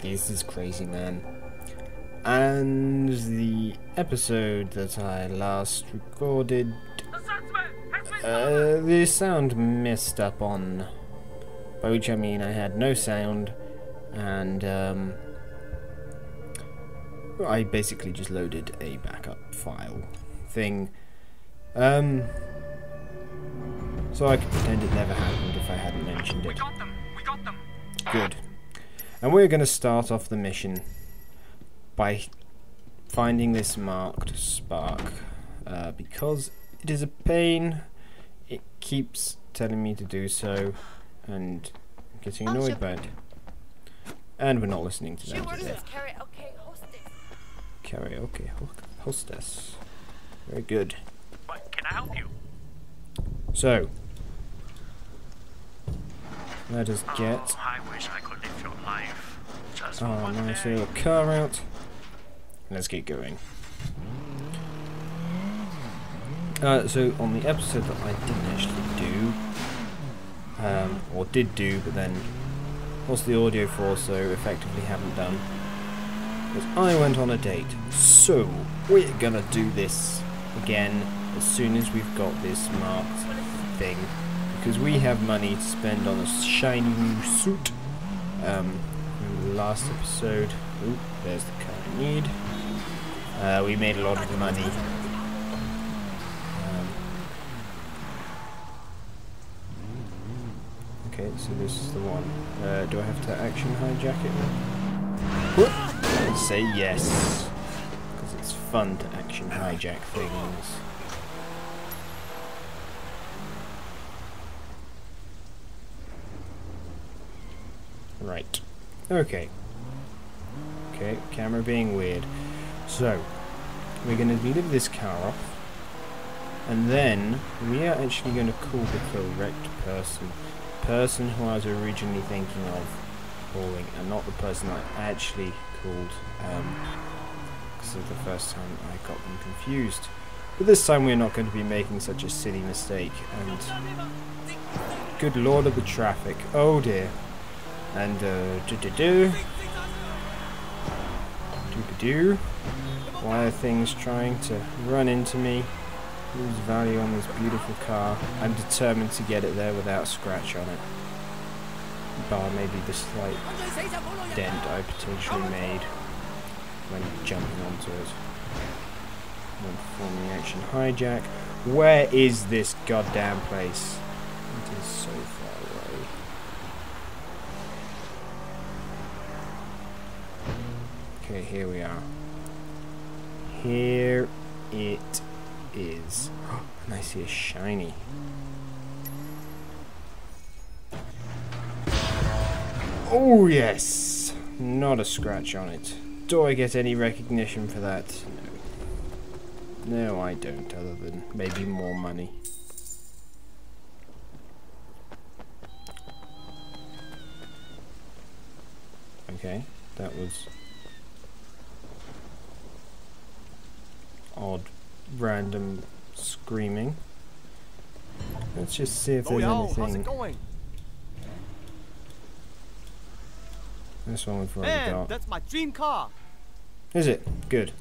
This is Crazy Man, and the episode that I last recorded, uh, the sound messed up on, by which I mean I had no sound, and um, I basically just loaded a backup file thing, um, so I could pretend it never happened if I hadn't mentioned it. We got them. We got them. Good. And we're going to start off the mission by finding this marked spark. Uh, because it is a pain, it keeps telling me to do so, and I'm getting annoyed by it. And we're not listening to them today. karaoke hostess. Karaoke ho hostess. Very good. What can I help you? So, let us get Oh, I wish I could live your life. Our nice little car out. Let's get going. Uh, so on the episode that I didn't actually do, um, or did do, but then lost the audio for, so effectively haven't done, was I went on a date. So we're gonna do this again as soon as we've got this marked thing, because we have money to spend on a shiny new suit. Um, in the last episode, oop, there's the car I need. Uh, we made a lot of money. Um, okay, so this is the one. Uh, do I have to action hijack it? Whoop! Say yes, because it's fun to action hijack things. Right. Okay. Okay, camera being weird. So, we're going to leave this car off. And then, we are actually going to call the correct person. Person who I was originally thinking of calling, and not the person I actually called. Um, because of the first time I got them confused. But this time we're not going to be making such a silly mistake. And, good lord of the traffic. Oh dear. And, uh, do do do. Do-ba-do. Why are things trying to run into me? Lose value on this beautiful car. I'm determined to get it there without a scratch on it. Bar maybe the slight dent I potentially made when jumping onto it. When performing the action hijack. Where is this goddamn place? It is so far away. Okay, here we are. Here it is. And I see a shiny. Oh, yes! Not a scratch on it. Do I get any recognition for that? No. No, I don't, other than maybe more money. Okay, that was odd, random screaming. Let's just see if there's Loyal, how's anything. going? This one we've already Man, got. that's my dream car. Is it? Good.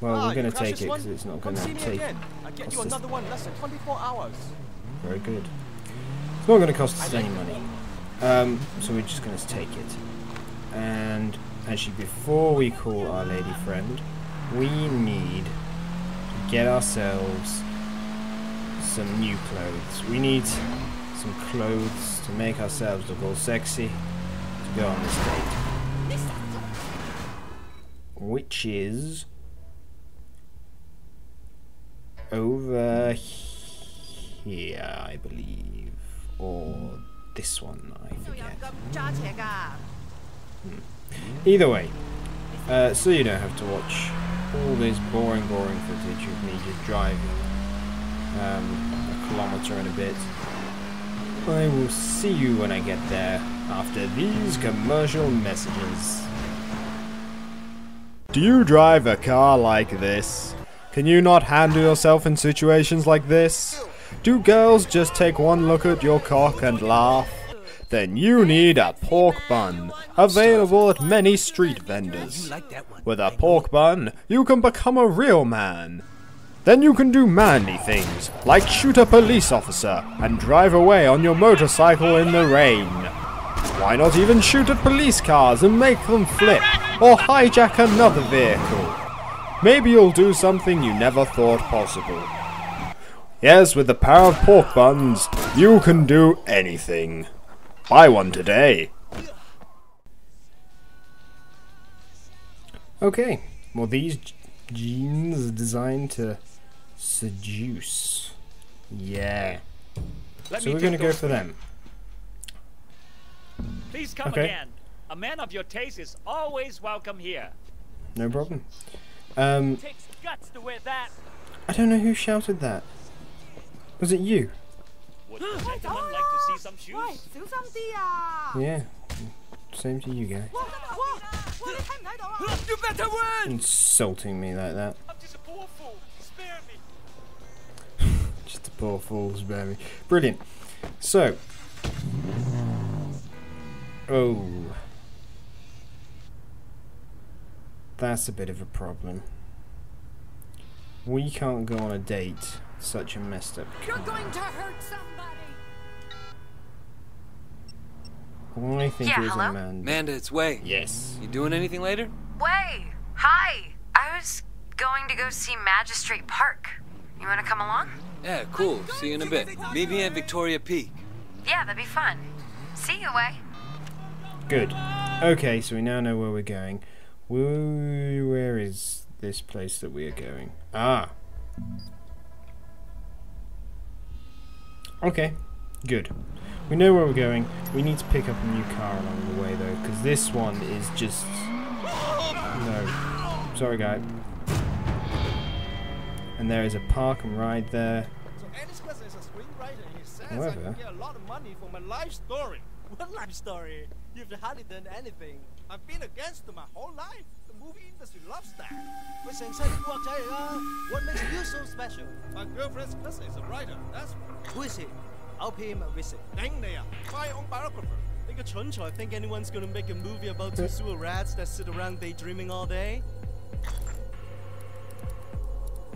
Well, ah, we're going to take it because it's not going to take. again. I get you another one less than 24 hours. Very good. It's not going to cost us any money. Um, so we're just going to take it. And actually, before we call our lady friend, we need get ourselves some new clothes. We need some clothes to make ourselves look all sexy to go on this date. Which is over here, I believe. Or this one, I forget. Hmm. Either way, uh, so you don't have to watch all this boring, boring footage of me just driving um, a kilometre and a bit. I will see you when I get there after these commercial messages. Do you drive a car like this? Can you not handle yourself in situations like this? Do girls just take one look at your cock and laugh? Then you need a pork bun, available at many street vendors. Like that one. With a pork bun, you can become a real man. Then you can do manly things, like shoot a police officer and drive away on your motorcycle in the rain. Why not even shoot at police cars and make them flip, or hijack another vehicle? Maybe you'll do something you never thought possible. Yes, with the power of pork buns, you can do anything. Buy one today. Okay, well these jeans are designed to seduce. Yeah. Let So we're gonna go for for you. them. Please come Okay. again. A man of your taste is always welcome here. No problem. Um, Takes guts to wear that. I don't know who shouted that. Was it you? Yeah. Same to you guys. You better win! Insulting me like that. Just a poor fool. Spare me. just a poor fool. Spare me. Brilliant. So. Oh. That's a bit of a problem. We can't go on a date. Such a messed up. You're going to hurt somebody. I think Yeah, it was hello? Amanda. Amanda, it's Wei. Yes. You doing anything later? Wei, hi. I was going to go see Magistrate Park. You want to come along? Yeah, cool. See you in a bit. Meet me at Victoria Peak. Yeah, that'd be fun. See you, Wei. Good. Okay, so we now know where we're going. Where, where is this place that we are going? Ah. Okay, good. We know where we're going. We need to pick up a new car along the way, though, because this one is just. No. Sorry, guy. And there is a park and ride there. I However- can get a lot of money for my life story. What life story? You've hardly done anything. I've been against my whole life movie industry loves that. Uh, what makes you so special? My girlfriend's cousin is a writer, that's what. Who is he? I'll pay him a visit. Dang there, my own biographer. Think a chuncho, I think anyone's gonna make a movie about two sewer rats that sit around daydreaming all day.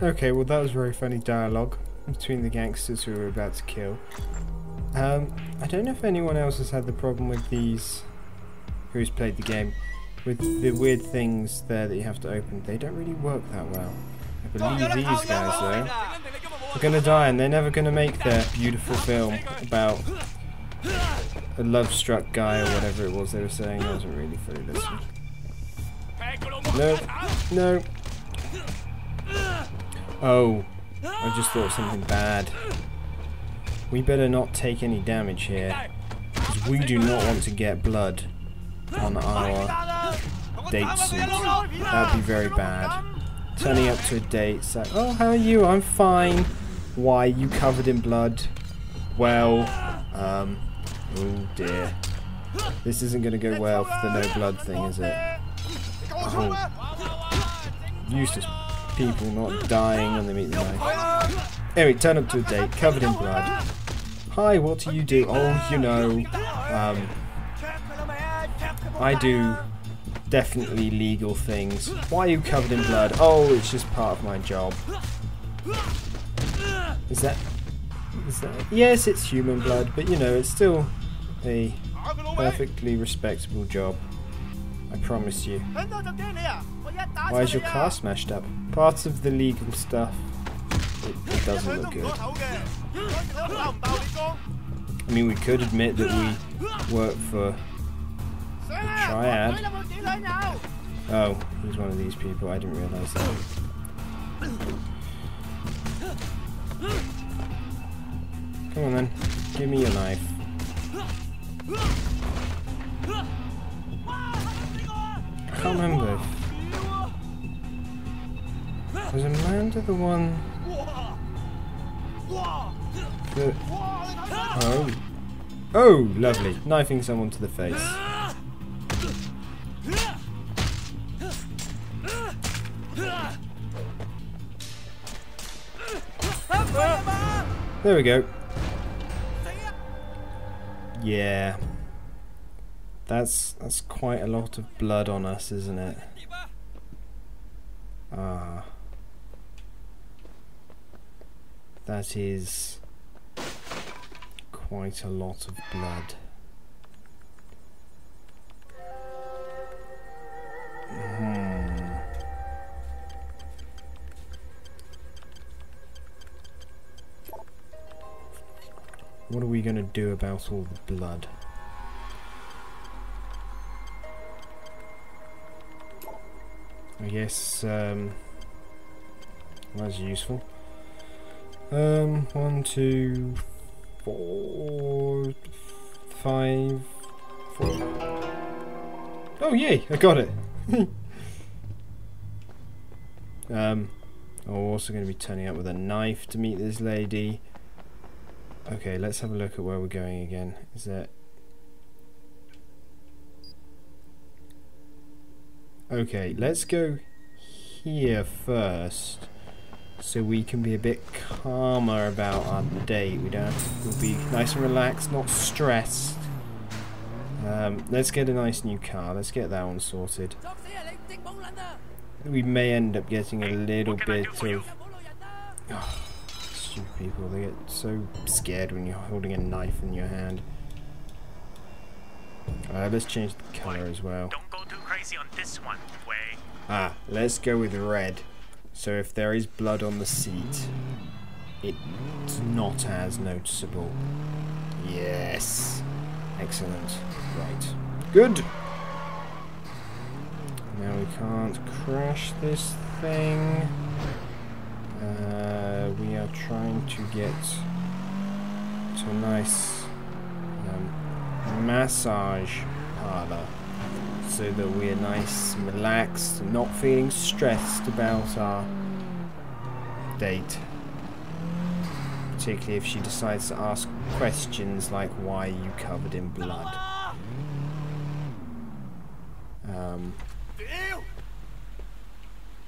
Okay, well that was very funny dialogue between the gangsters who were about to kill. Um, I don't know if anyone else has had the problem with these who's played the game with the weird things there that you have to open. They don't really work that well. I believe these guys though are gonna die and they're never gonna make their beautiful film about a love-struck guy or whatever it was they were saying. I wasn't really fully listening. No, no. Oh, I just thought something bad. We better not take any damage here, because we do not want to get blood on our date suit. That'd be very bad. Turning up to a date, it's like, oh, how are you? I'm fine. Why, you covered in blood? Well, um, oh dear. This isn't going to go well for the no blood thing, is it? Oh, useless people not dying when they meet the knife. Anyway, turn up to a date, covered in blood. Hi, what do you do? Oh, you know, um, I do definitely legal things. Why are you covered in blood? Oh, it's just part of my job. Is that... Is that... Yes, it's human blood, but you know, it's still a perfectly respectable job. I promise you. Why is your car smashed up? Part of the legal stuff. It, it doesn't look good. I mean, we could admit that we work for Triad. Oh, he's one of these people. I didn't realise that. Come on then. Give me your knife. I can't remember. Was Amanda the one that... Oh. Oh, lovely. Knifing someone to the face. There we go. Yeah. That's that's quite a lot of blood on us, isn't it? Ah. That is quite a lot of blood. Hmm. What are we going to do about all the blood? I guess um, that's useful. Um, one, two, four, five, four. Oh yay! I got it. um, I'm also going to be turning up with a knife to meet this lady. Okay, let's have a look at where we're going again. Is that Okay, let's go here first so we can be a bit calmer about our date. We don't we'll be nice and relaxed, not stressed. Um, let's get a nice new car. Let's get that one sorted. We may end up getting a little bit of oh, stupid people. They get so scared when you're holding a knife in your hand. Uh, let's change the color as well. Don't go too crazy on this one, Wei. Ah, let's go with red. So if there is blood on the seat, it's not as noticeable. Yes. Excellent. Right. Good. Now we can't crash this thing. Uh, we are trying to get to a nice um, massage parlor so that we're nice and relaxed and not feeling stressed about our date. Particularly if she decides to ask questions like why are you covered in blood. Um,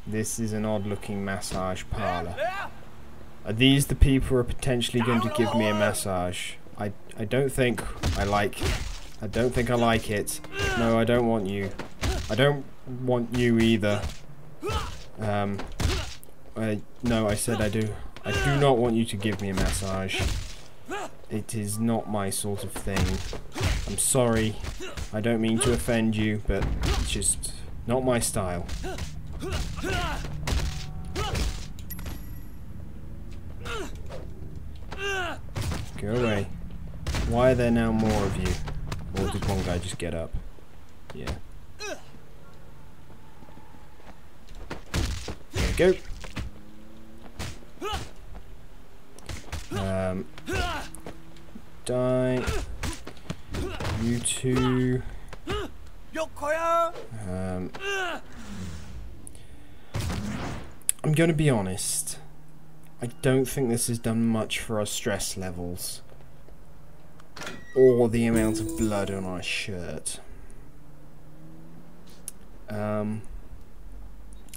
this is an odd looking massage parlor. Are these the people who are potentially going to give me a massage? I, I don't think I like I don't think I like it. No, I don't want you. I don't want you either. Um, I, no, I said I do. I do not want you to give me a massage. It is not my sort of thing. I'm sorry. I don't mean to offend you, but it's just not my style. Go away. Why are there now more of you? Or did one guy just get up? Yeah. There we go. Um, die. You two. Um, I'm going to be honest. I don't think this has done much for our stress levels. Or the amount of blood on our shirt. Um,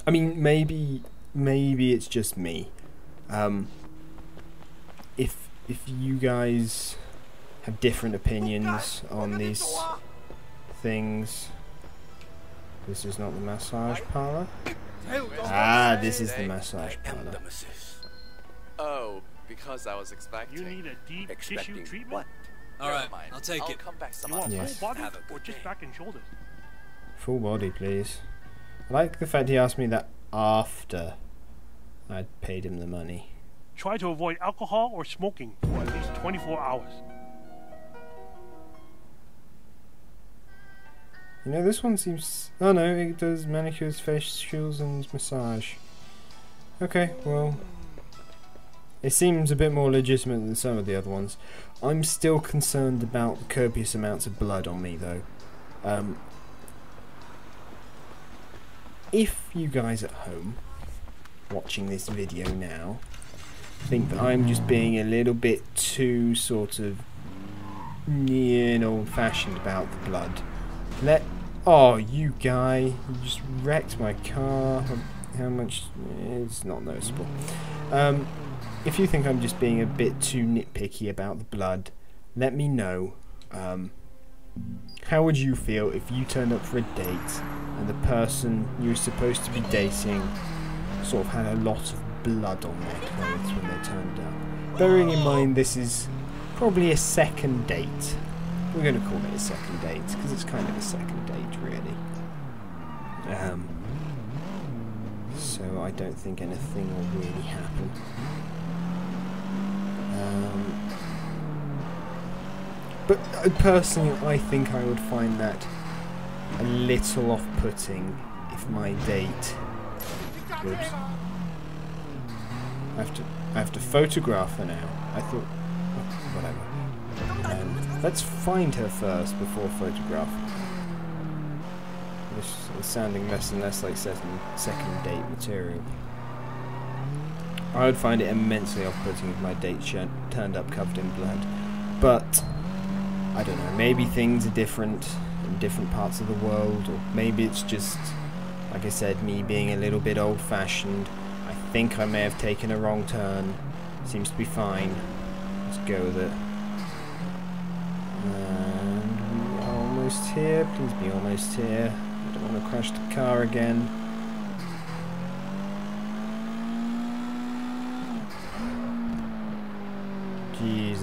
I mean, maybe, maybe it's just me. Um, if if you guys have different opinions on these things, this is not the massage parlor. Ah, this is the massage parlor. Because I was expecting. You need a deep expecting tissue treatment? What? All Never right, mind. I'll take I'll it. come back some You want Yes. full body or just day. back and shoulders? Full body, please. I like the fact he asked me that after I'd paid him the money. Try to avoid alcohol or smoking for at least 24 hours. You know, this one seems... Oh no, it does manicures, facials and massage. Okay, well... It seems a bit more legitimate than some of the other ones. I'm still concerned about the copious amounts of blood on me, though. Um, if you guys at home, watching this video now, think that I'm just being a little bit too sort of near and old-fashioned about the blood, let oh you guy you just wrecked my car how much it's not noticeable um if you think i'm just being a bit too nitpicky about the blood let me know um How would you feel if you turned up for a date and the person you were supposed to be dating sort of had a lot of blood on their clothes when they turned up? Bearing in mind this is probably a second date. We're going to call it a second date because it's kind of a second date, really. Um, so I don't think anything will really happen. Um, but uh, personally, I think I would find that a little off-putting if my date would. I have to. I have to photograph her now. I thought. oh, Whatever. Um, let's find her first before photograph. This is sounding less and less like second, second date material. I would find it immensely off-putting if my date sh- turned up covered in blood. But I don't know. Maybe things are different in different parts of the world, or maybe it's just, like I said, me being a little bit old-fashioned. I think I may have taken a wrong turn. Seems to be fine. Let's go with it. And we are almost here. Please be almost here. I don't want to crash the car again.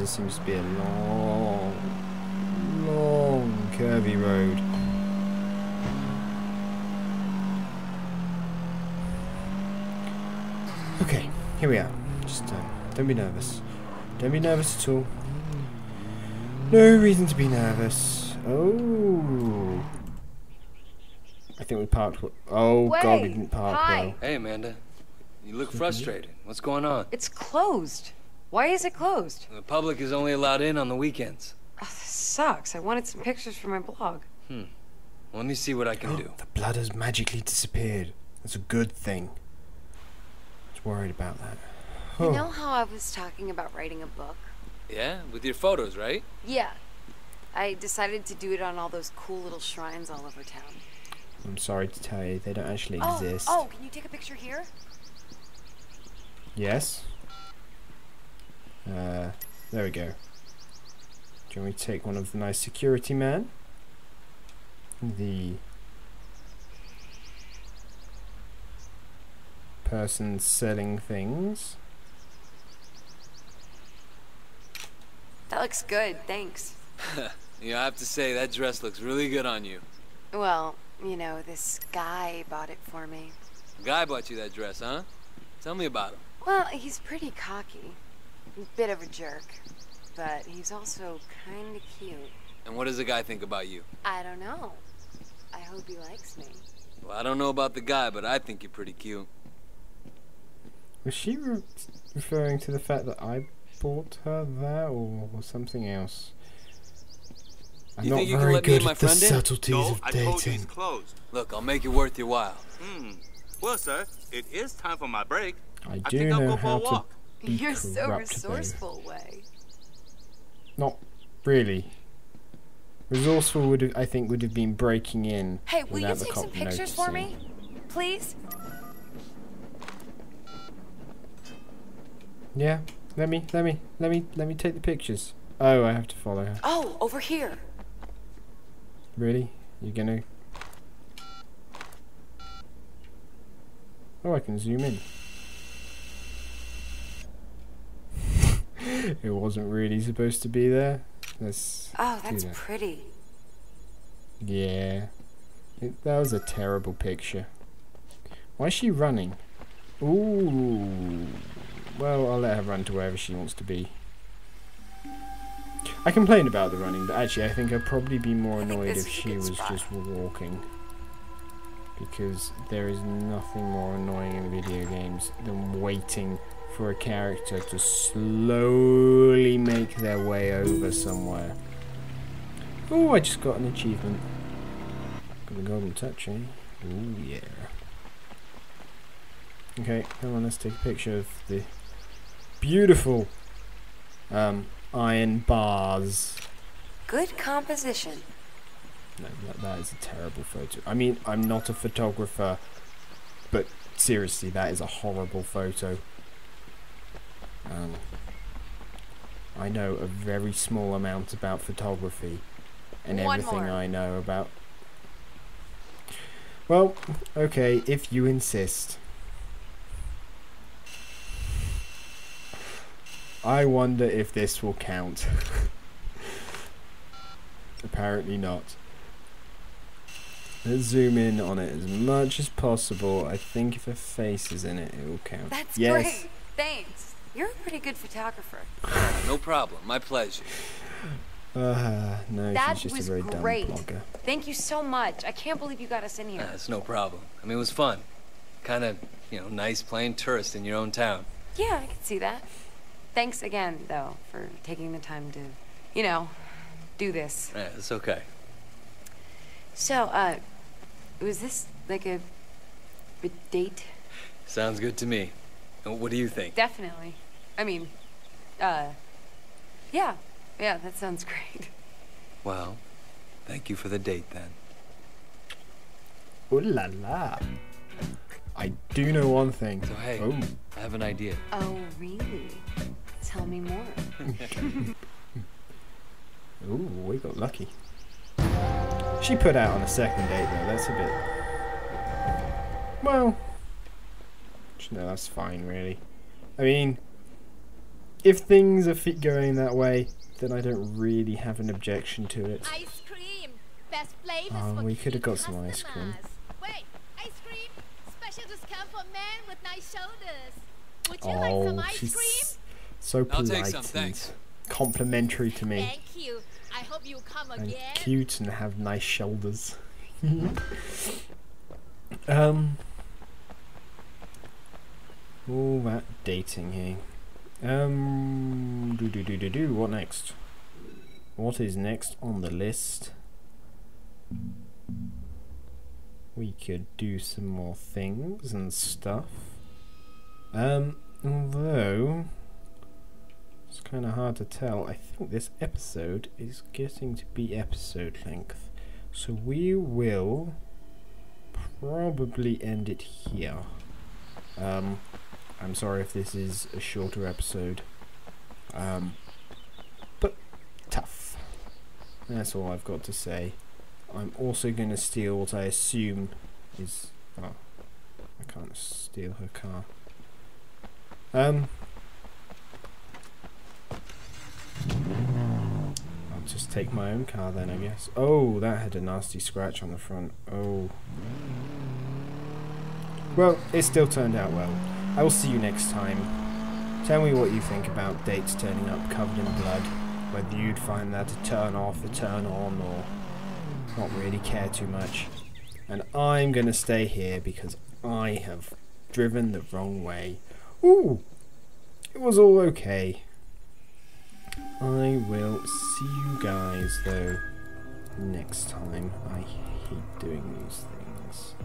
Jeez, this seems to be a long, long curvy road. Okay, here we are. Just uh, don't be nervous. Don't be nervous at all. No reason to be nervous. Oh. I think we parked. w- Oh god, we didn't park hi. well. Hey, Amanda. You look frustrated. What's going on? It's closed. Why is it closed? The public is only allowed in on the weekends. Oh, this sucks. I wanted some pictures for my blog. Hmm. Let me see what I can do. The blood has magically disappeared. That's a good thing. I was worried about that. You Oh. know how I was talking about writing a book? Yeah, with your photos, right? Yeah. I decided to do it on all those cool little shrines all over town. I'm sorry to tell you, they don't actually Oh, exist. oh, can you take a picture here? Yes. Uh, there we go. Do you want me to take one of the nice security man? The person selling things. That looks good, thanks. You know, I have to say, that dress looks really good on you. Well, you know, this guy bought it for me. Guy bought you that dress, huh? Tell me about him. Well, he's pretty cocky. Bit of a jerk. But he's also kinda cute. And what does the guy think about you? I don't know. I hope he likes me. Well, I don't know about the guy, but I think you're pretty cute. Was she re- referring to the fact that I bought her that, or, or something else? I'm You not think you can very let good my at the in? subtleties No, of I told you dating. it's closed. Look, I'll make it worth your while. Hmm. Well, sir, it is time for my break. I I do think I'll know go for how a to walk. be You're so corrupt, though. resourceful, Wei. Not really. Resourceful would have, I think, would have been breaking in. Hey, will you take some pictures for me? Please? Yeah, let me, let me, let me, let me take the pictures. Oh, I have to follow her. Oh, over here. Really? You're gonna? Oh, I can zoom in. It wasn't really supposed to be there. Let's. Oh, that's that. pretty. Yeah. It, that was a terrible picture. Why is she running? Ooh. Well, I'll let her run to wherever she wants to be. I complained about the running, but actually I think I'd probably be more annoyed if she was spot. just walking. Because there is nothing more annoying in video games than waiting for a character to slowly make their way over somewhere. Oh, I just got an achievement. Got the golden touch, eh? Ooh, yeah. Okay, come on, let's take a picture of the beautiful um, iron bars. Good composition. No, that, that is a terrible photo. I mean, I'm not a photographer, but seriously, that is a horrible photo. Um, I know a very small amount about photography, and One everything more. I know about. Well, okay, if you insist. I wonder if this will count. Apparently not. Let's zoom in on it as much as possible. I think if a face is in it, it will count. That's yes. great. Thanks. You're a pretty good photographer. No problem. My pleasure. Uh, no, That she's just was a very great. dumb blogger. Thank you so much. I can't believe you got us in here. That's no problem. I mean, it was fun. Kind of, you know, nice playing tourist in your own town. Yeah, I can see that. Thanks again, though, for taking the time to, you know, do this. Yeah, it's okay. So, uh, was this like a, a date? Sounds good to me. What do you think? Definitely. I mean, uh, yeah, yeah, that sounds great. Well, thank you for the date then. Ooh la la. I do know one thing. So, hey. Oh. I have an idea. Oh, really? Tell me more. Ooh, we got lucky. She put out on a second date though, that's a bit... Well... No, that's fine really. I mean... If things are fit going that way, then I don't really have an objection to it. Ice cream. Best flavors Oh, for we coulda key got some ice cream. customers. Wait, ice cream. Special discount for men with nice shoulders. Would you like some Oh, ice she's cream? so I'll polite take some, and thanks. complimentary to me. Thank you. I hope you come and again. cute and have nice shoulders. um, all that dating here. Um, do do do do do. What next? What is next on the list? We could do some more things and stuff. Um, although it's kind of hard to tell. I think this episode is getting to be episode length. So we will probably end it here. Um, I'm sorry if this is a shorter episode. Um, but tough. That's all I've got to say. I'm also going to steal what I assume is. Oh, I can't steal her car. Um, I'll just take my own car then, I guess. Oh, that had a nasty scratch on the front. Oh. Well, it still turned out well. I will see you next time. Tell me what you think about dates turning up covered in blood. Whether you'd find that a turn off, a turn on, or not really care too much. And I'm gonna stay here because I have driven the wrong way. Ooh! It was all okay. I will see you guys though next time. I hate doing these things.